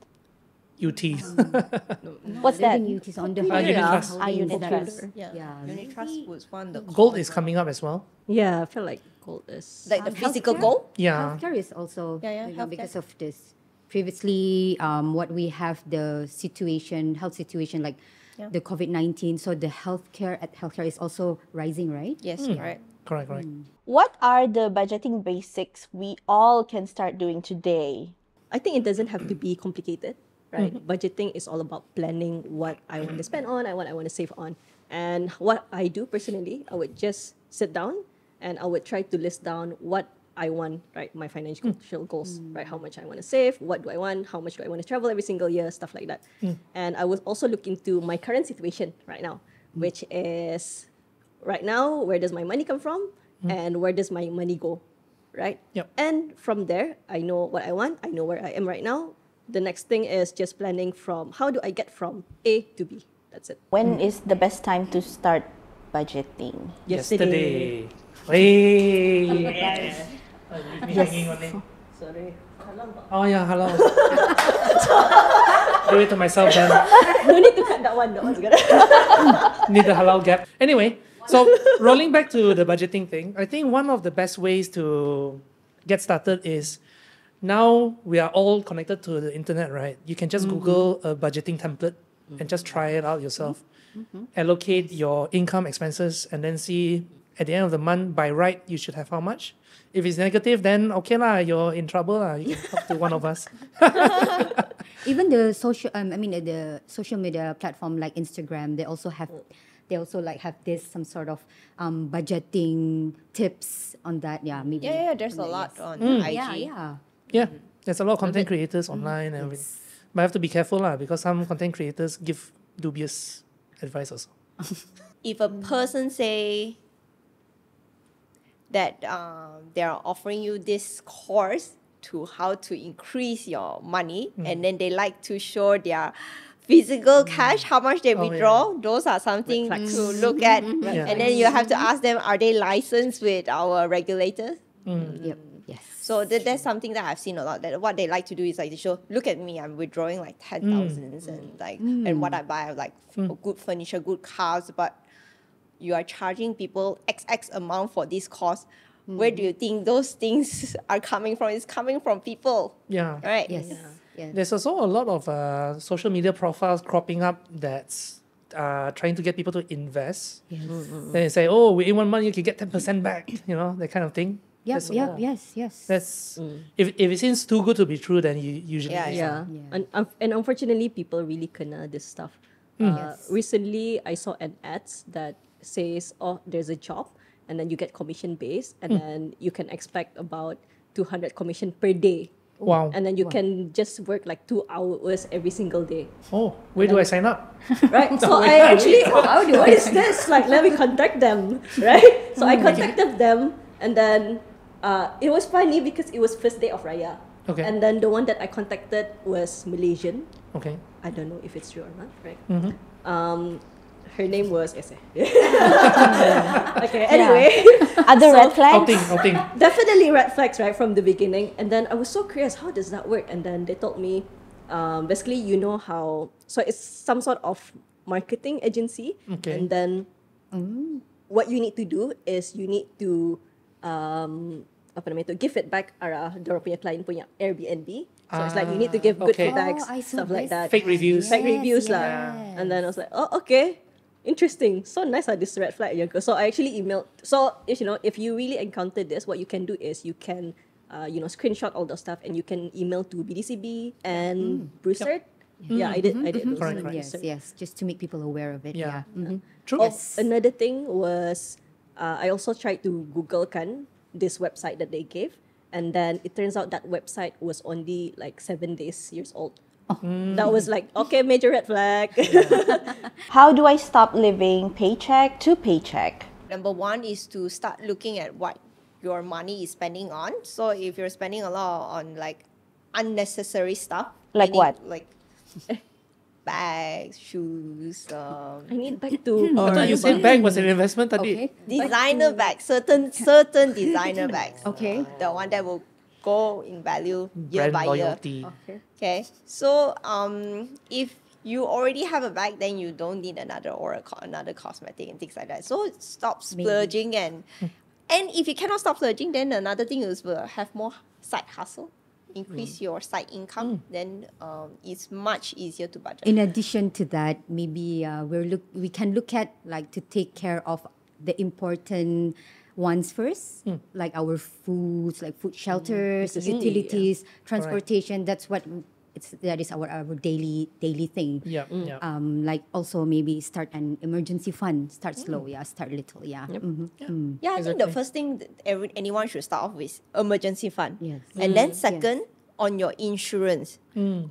UT. What's that? Living UTs on the Uh, unit Yeah. trust. Ah, unit That's- trust. Yeah. Yeah, Unit trust was one. The Gold is coming up as well. Yeah, I feel like gold is. like the Um, physical healthcare? gold. Yeah. Healthcare is also Yeah, yeah, you know, because of this. Previously, um, what we have the situation, health situation like Yeah. the COVID nineteen. So the healthcare at healthcare is also rising, right? Yes, correct. Correct, correct. What are the budgeting basics we all can start doing today? I think it doesn't have to be complicated, right? Mm-hmm. Budgeting is all about planning what I want to spend on and what I want to save on. And what I do personally, I would just sit down and I would try to list down what I want, right? My financial mm. goals, right? Mm. How much I want to save, what do I want, how much do I want to travel every single year, stuff like that. Mm. And I would also look into my current situation right now, which is right now, where does my money come from and where does my money go, right? Yep. And from there, I know what I want. I know where I am right now. The next thing is just planning from how do I get from A to B. That's it. When is the best time to start budgeting? Yesterday. Hey. Uh, leave me hanging. Sorry. Oh yeah, hello. Do it to myself then. no need to cut that one. That one's good. Need the halal gap. Anyway, so rolling back to the budgeting thing, I think one of the best ways to get started is now we are all connected to the internet, right? You can just Google a budgeting template and just try it out yourself. Allocate your income expenses and then see at the end of the month by right you should have how much. If it's negative, then okay lah, you're in trouble lah. You can talk to one of us. Even the social, um, I mean uh, the social media platform like Instagram, they also have, they also like have this some sort of um, budgeting tips on that. Yeah, maybe. Yeah, yeah. There's a lot yes. on Mm. IG. Yeah, yeah. Yeah, there's a lot of content creators mm-hmm. online and everything. But I have to be careful lah because some content creators give dubious advice also. if a person say that um, they are offering you this course to how to increase your money mm. and then they like to show their physical mm. cash how much they Oh, yeah. withdraw those are something flags. to look at Yeah. and then you have to ask them are they licensed with our regulators mm. Yep. Yes. So that, that's something that I've seen a lot. That what they like to do is like they show, look at me, I'm withdrawing like ten thousands and like and what I buy like f- good furniture, good cars, but you are charging people XX amount for this cost. Where do you think those things are coming from? It's coming from people, Yeah. right? Yes. Yes. There's also a lot of uh, social media profiles cropping up that's uh, trying to get people to invest. Yes. Then they say, oh, with one month you can get 10% back, you know, that kind of thing. Yep. That's- Yep. Yes. Yes. That's, mm. if, if it seems too good to be true, then you usually Yeah, is. Yeah. Yeah. And, un- and unfortunately, people really kena this stuff. Mm. Uh, Recently, I saw an ads that says, oh, there's a job, and then you get commission based, and hmm. then you can expect about 200 commission per day. Oh. Wow. And then you can just work like two hours every single day. oh, where do I sign up? Right? so I actually, how do what is this? Like, let me contact them, right? So I hmm. contacted them, and then uh, it was funny because it was first day of Raya. Okay. And then the one that I contacted was Malaysian. Okay. I don't know if it's true or not, right? Mhm. Um, her name was Ese. okay, anyway. Other So- red flags? Outing, outing. Definitely red flags, right, from the beginning. And then I was so curious, how does that work? And then they told me, um, basically, you know how, so it's some sort of marketing agency. Okay. And then what you need to do is you need to, um, apa namanya tu, give feedback arah dorang punya client punya Airbnb. So it's like you need to give good okay. feedbacks, Oh, I stuff like that. Fake reviews. Fake Yes, reviews lah. And then I was like, oh, okay. Interesting. So nice ah, this red flag. Yeah. So I actually emailed. So if you know, if you really encounter this, what you can do is you can, uh, you know, screenshot all those stuff and you can email to BDCB and BruCERT. Yeah, I did. I did. those Correct, correct. Yes. Yes. Just to make people aware of it. Yeah. Yeah. Mhm. True. Oh, another thing was, uh, I also tried to Google kan this website that they gave, and then it turns out that website was only like seven days years old. That was like okay, major red flag. How do I stop living paycheck to paycheck? Number one is to start looking at what your money is spending on. So if you're spending a lot on like unnecessary stuff, Like meaning what? Like bags, shoes, um, I need back to. I thought you said bag was an investment tadi. Okay. designer bags, certain certain designer bags. Okay. The one that will go in value year Brand by year. Okay. Okay. So um if you already have a bag, then you don't need another or a co- another cosmetic and things like that. So stop splurging and and if you cannot stop splurging, then another thing is will have more side hustle, increase your side income. Then um, it's much easier to budget. In addition to that, maybe uh, we're look we can look at like to take care of the important ones first, like our foods, like food shelters, Necessity, yeah. utilities, transportation. That's what it's that is our our daily daily thing. Yeah, yeah. Um, like also maybe start an emergency fund. Start slow, yeah. Start little, yeah. Mhm. Mm. Yeah, I think the first thing that every, anyone should start off with emergency fund. Yes. And then second, on your insurance.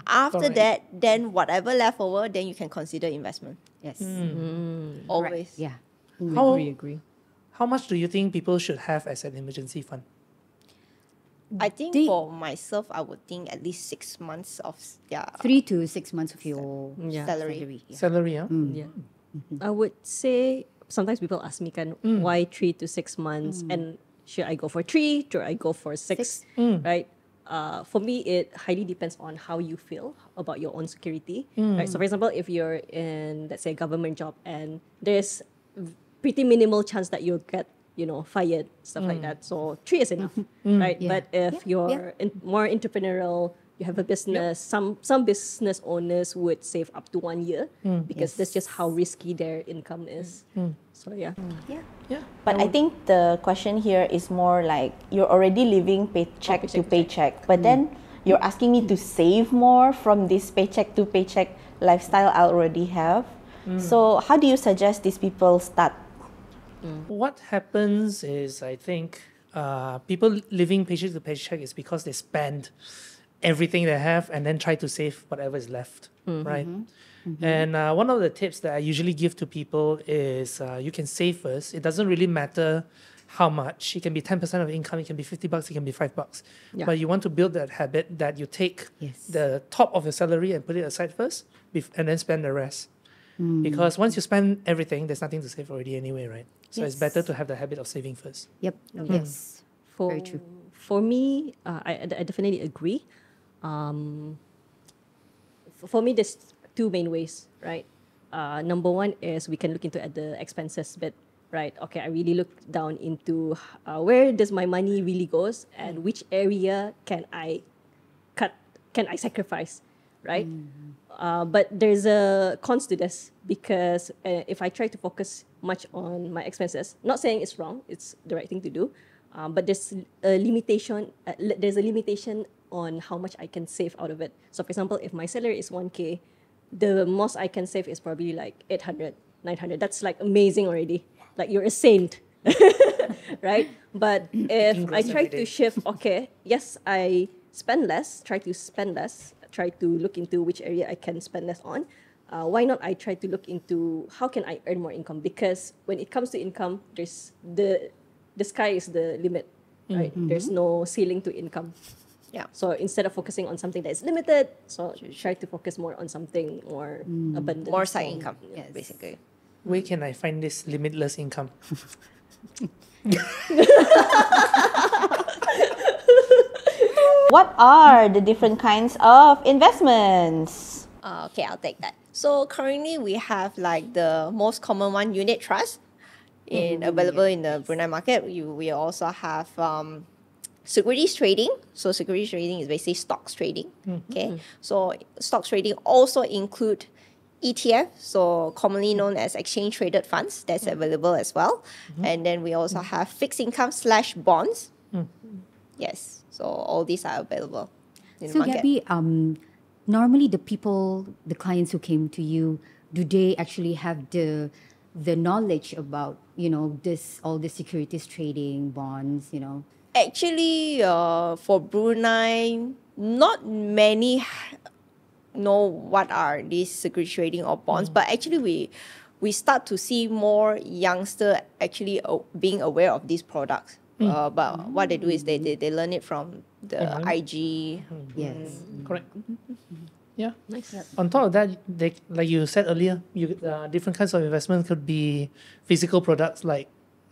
After correct. that, then whatever left over, then you can consider investment. Yes. Always. Yeah. How, Agree, agree. how much do you think people should have as an emergency fund? I think They- for myself, I would think at least six months of yeah. Three to six months of your Yeah. Salary. salary. Yeah. Salary, mm. yeah? Yeah. I would say sometimes people ask me kan mm. why three to six months mm. and should I go for three? Should I go for six? Right? Uh, for me, it highly depends on how you feel about your own security. Right. So, for example, if you're in let's say a government job and there's v- pretty minimal chance that you'll get you know fired stuff like mm. that. So three is enough, mm. right? Yeah. But if you're in, more entrepreneurial, you have a business. Some some business owners would save up to one year mm. because that's just how risky their income is. So yeah, Yeah. Yeah. But I um, think the question here is more like you're already living paycheck to paycheck to paycheck, but then you're asking me to save more from this paycheck to paycheck lifestyle I already have. So how do you suggest these people start? What happens is, I think, uh, people living paycheck to paycheck is because they spend everything they have and then try to save whatever is left, right? And uh, one of the tips that I usually give to people is uh, you can save first. It doesn't really matter how much. It can be 10% of income, it can be 50 bucks, it can be 5 bucks. Yeah. But you want to build that habit that you take Yes. the top of your salary and put it aside first bef- and then spend the rest. Because once you spend everything, there's nothing to save already anyway, right? So it's better to have the habit of saving first. Yep. Yes. for Very true. for me, uh, I I definitely agree. Um, for me, there's two main ways, right? Uh, number one is we can look into at the expenses bit, right? Okay, I really look down into uh, where does my money really goes and which area can I cut, can I sacrifice, right? Uh, but there's a cons to this because uh, if I try to focus much on my expenses, not saying it's wrong, it's the right thing to do, um, but there's a limitation. Uh, li- there's a limitation on how much I can save out of it. So, for example, if my salary is one k, the most I can save is probably like 800, 900. That's like amazing already. Like you're a saint. right? But if I try to shift, okay, yes, I spend less, try to spend less, try to look into which area I can spend less on. Uh, why not I try to look into how can I earn more income? Because when it comes to income, there's the the sky is the limit, right? There's no ceiling to income. Yeah. So instead of focusing on something that is limited, so try to focus more on something more abundant. More side So, income, Yes. basically. Where can I find this limitless income? What are the different kinds of investments? Uh, okay, I'll take that. So currently we have like the most common one, unit trust, in mm-hmm. available in the Brunei market. You, we also have um, securities trading. So securities trading is basically stocks trading. Mm-hmm. Okay, so stocks trading also include ETF, so commonly known as exchange traded funds. That's mm. available as well. Mm-hmm. And then we also mm. have fixed income slash bonds. Mm. Yes, so all these are available. In So. Gabby, um, normally the people, the clients who came to you, do they actually have the the knowledge about you know this all the securities trading bonds you know actually uh, for Brunei, not many know what are these security trading or bonds, but actually we we start to see more youngster actually uh, being aware of these products. Uh, but what they do is they, they, they learn it from the Online. IG. Yes. Correct. Yeah. Nice. On top of that, they, like you said earlier, you uh, different kinds of investment could be physical products like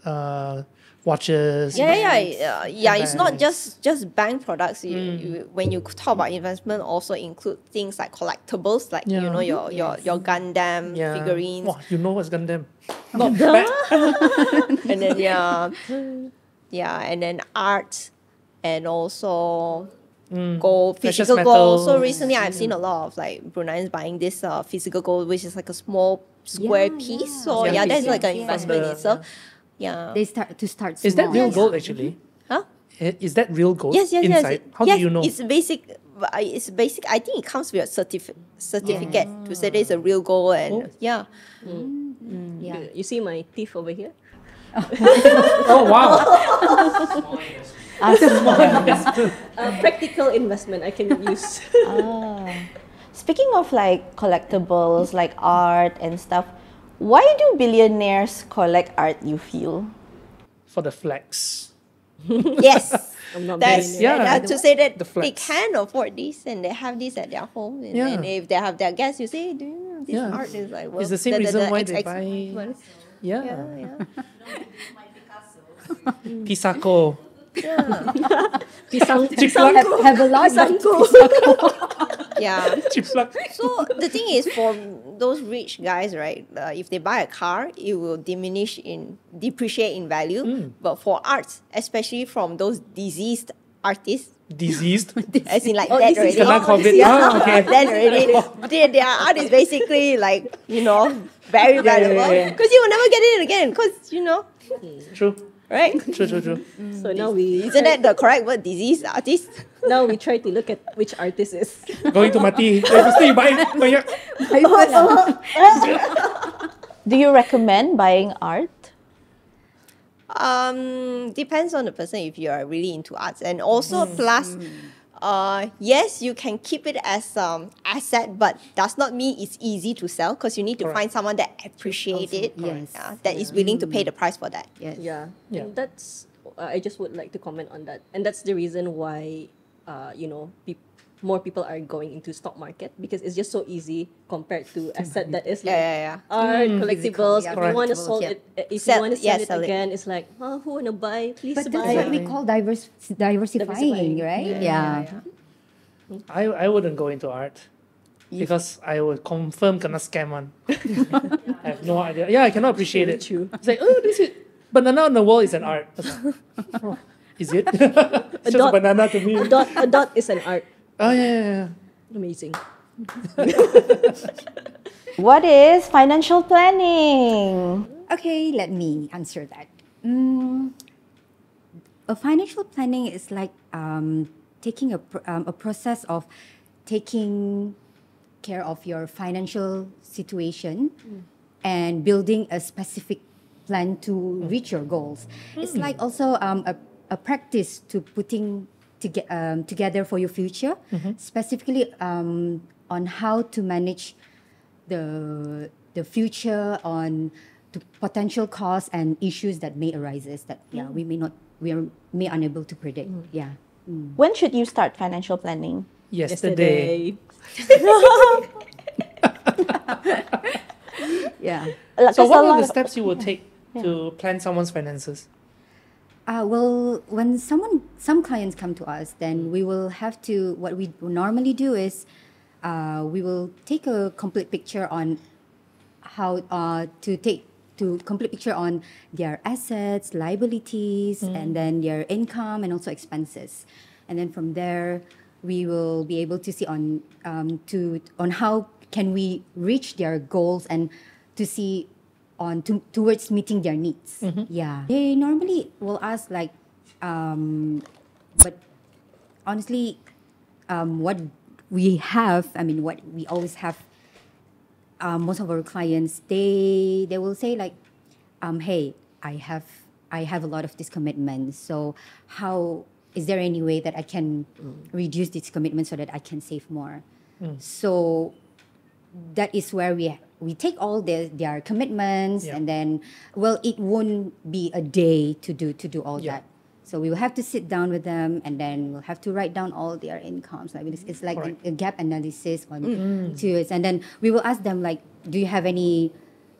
uh, watches. Yeah, yeah, yeah. Uh, yeah, it's not just just bank products. You, you, when you talk about investment, also include things like collectibles, like you know your your your Gundam Yeah. figurines, Wow, you know what's Gundam? Not bad. and then yeah, yeah, and then art, and also mm. gold, physical gold. So metals. recently, I've seen a lot of like Bruneians buying this uh, physical gold, which is like a small square Yeah, piece. yeah. So Yeah, yeah, that's like an investment From the- itself. Yeah. They start to start. Is that small. real gold actually? Huh? Eh, is that real gold Yes, yes, inside? yes. How yes, do you know? It's basic. I- It's basic. I think it comes with a certificate certificate to say that it's a real gold and Oh. yeah. Mm. Mm. Yeah. You see my teeth over here? Oh wow! Uh, practical investment I can use. ah. Speaking of like collectibles, like art and stuff, why do billionaires collect art? You feel? For the flex. yes. I'm not That's Yeah. yeah. to say that The they can afford this and they have this at their home. And, Yeah. and if they have their guests, you say, do you know this Yeah. art is like well, It's the same reason why they buy- one." Yeah. Yeah, yeah. Picasso. Pisang, Chiplak. Have, have a lot. but- yeah. Chiplak. So the thing is, for those rich guys, right? Uh, if they buy a car, it will diminish in depreciate in value. Mm. But for arts, especially from those diseased artists, Diseased. as in like Oh, dead diseased. already, Kena COVID. yeah, Ah, okay. dead already. their, their art is basically like you know very Yeah, yeah, valuable yeah, because yeah. you will never get it again because you know True. right. True, true, true. So now we Isn't that the correct word? Disease artist. now we try to look at which artist is. Going to Mati. Mesti you buy banyak. Do you recommend buying art? Um, depends on the person if you are really into arts, and also plus, uh, yes, you can keep it as um asset, but does not mean it's easy to sell because you need to Correct. find someone that appreciate it, Yes. yeah, that is willing to pay the price for that. Yes. Yeah. Yeah. And that's uh, I just would like to comment on that. And that's the reason why uh, you know, peop more people are going into stock market because it's just so easy compared to asset that is like Yeah, yeah, yeah. art, Physical, collectibles. yeah, if you want to sell it, uh, if Sell- you want to yeah, sell it sell it. again, it's like, oh, who wanna buy? Please But that's what we call diverse, diversifying, Diversifying. right? Yeah. I, I wouldn't go into art. Because I would confirm kena scam one. I have no idea. Yeah, I cannot appreciate it. True. It's like, oh, this is banana on the wall is an art. Like, oh, is it? it's just dot- banana to me. A dot, a dot is an art. Oh yeah, yeah, yeah. Amazing. What is financial planning? Okay, let me answer that. Mm, a financial planning is like um, taking a, pr- um, a process of taking care of your financial situation and building a specific plan to reach your goals. It's like also um, a, a practice to putting to get, um, together for your future, specifically um, on how to manage the the future on the potential costs and issues that may arises that yeah we may not we are may unable to predict. Yeah. When should you start financial planning? Yesterday. yeah. Like, So 'cause what are the steps you will take to plan someone's finances? Uh, well, when someone, some clients come to us, then we will have to. What we normally do is, uh, we will take a complete picture on how uh, to take to complete picture on their assets, liabilities, and then their income and also expenses, and then from there, we will be able to see on um, to on how can we reach their goals and to see on to, towards meeting their needs. Yeah, they normally will ask like, um, but honestly, um, what we have, I mean, what we always have. Um, most of our clients, they they will say like, um, "Hey, I have I have a lot of this commitment. So how is there any way that I can reduce this commitment so that I can save more?" So that is where we we take all their their commitments Yeah. and then well it won't be a day to do to do all Yeah. that. So we will have to sit down with them and then we'll have to write down all their incomes. Like it's, it's like Correct. a, a gap analysis on to it. And then we will ask them like do you have any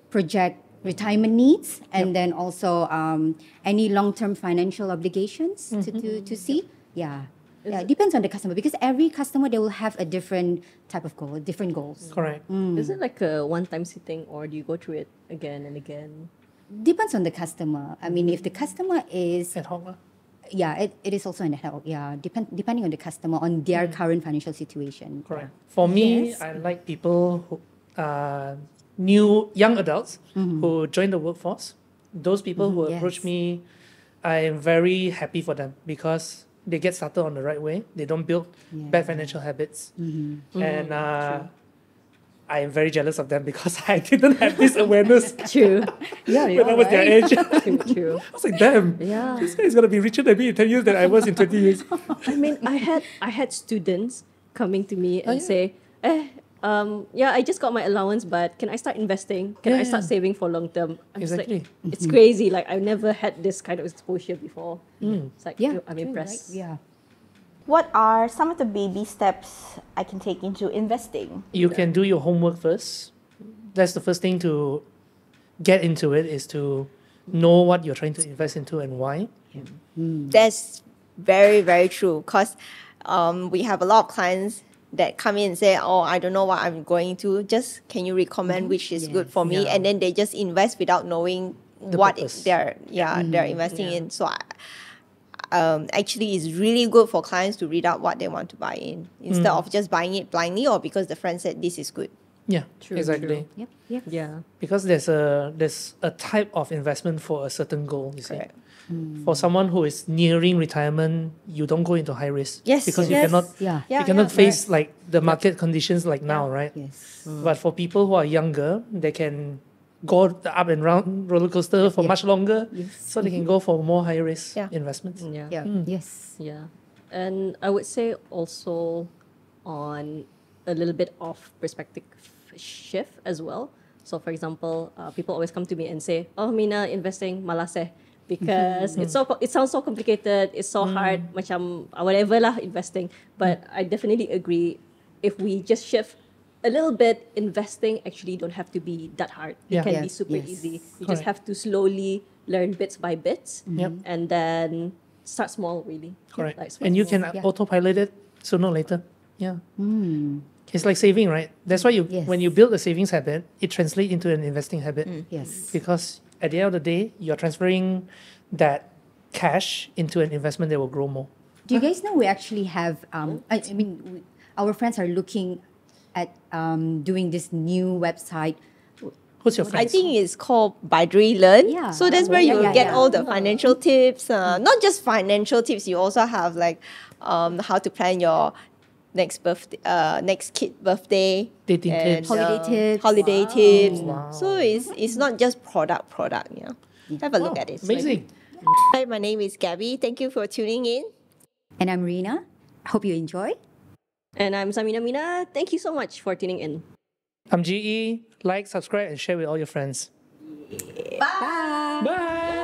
project retirement needs? And then also um, any long-term financial obligations to, to, to see? Yeah yeah it depends on the customer because every customer they will have a different type of goal different goals Correct. Is it like a one-time sitting, or do you go through it again and again? depends on the customer i mean if the customer is at home, lah. yeah it, it is also in the help yeah depend, depending on the customer on their current financial situation Correct. For me, Yes. I like people who uh, new young adults who join the workforce. Those people who Mhm, approach yes. me, I am very happy for them because they get started on the right way. They don't build bad financial habits, and uh, I am very jealous of them because I didn't have this awareness True. yeah when I was their age. I true, true. was like, damn, Yeah. this guy is gonna be richer than me in ten years than I was in twenty years. I mean, I had I had students coming to me and yeah. say, "Eh, um, yeah, I just got my allowance, but can I start investing? Can Yeah, I start yeah. saving for long term?" I'm Exactly. like, it's crazy. Like I've never had this kind of exposure before. It's like yeah I'm true, impressed. right? yeah What are some of the baby steps I can take into investing? you can do your homework first. That's the first thing to get into it is to know what you're trying to invest into and why. That's very, very true. Because um, we have a lot of clients that come in and say, Oh, I don't know what I'm going to. Just can you recommend which is good for me? Yeah. And then they just invest without knowing The what purpose. they're yeah, they're investing Yeah. in. So I, um, actually it's really good for clients to read out what they want to buy in instead Mm. of just buying it blindly or because the friend said this is good. Yeah, True, exactly. yep yep Yeah. Because there's a there's a type of investment for a certain goal. You see, Correct. Mm. for someone who is nearing retirement, you don't go into high risk. Yes, because you yes. cannot yeah Yeah, you cannot yeah. face like the market conditions like now, right? yes mm. But for people who are younger, they can go up and round roller coaster for Yeah. much longer, Yes. so they can mm-hmm. go for more high risk Yeah. investments. Yeah. yeah hmm. yes Yeah. And I would say also on a little bit of perspective shift as well. So, for example, uh, people always come to me and say, "Oh, Mina, investing malas eh." Because it's so it sounds so complicated, it's so hard, macam uh, whatever lah investing. But I definitely agree. If we just shift a little bit, investing actually don't have to be that hard. It Yeah. can be super yes. easy. You just have to slowly learn bits by bits, Yep. and then start small. Really, Correct. Like and you small. can Yeah. autopilot it sooner or later. Yeah. mm. It's like saving, right? That's why you Yes. when you build a savings habit, it translates into an investing habit yes because at the end of the day, you're transferring that cash into an investment that will grow more. Do you guys know we actually have? Um, I, I mean, we, our friends are looking at um, doing this new website. Who's your friend? I think it's called Baiduri Learn. Yeah. So that's where Yeah, you yeah, get yeah. all the financial tips. Uh, not just financial tips. You also have like um, how to plan your next birthday, uh, next kid birthday, Dating and, tips. Holiday uh, tips. holiday tips. Wow. So it's it's not just product product. Yeah, have a look Wow, at it. Amazing. Hi, my name is Gabby. Thank you for tuning in. And I'm Rina. Hope you enjoy. And I'm Samina Mina. Thank you so much for tuning in. I'm GE. Like, subscribe, and share with all your friends. Bye. Bye.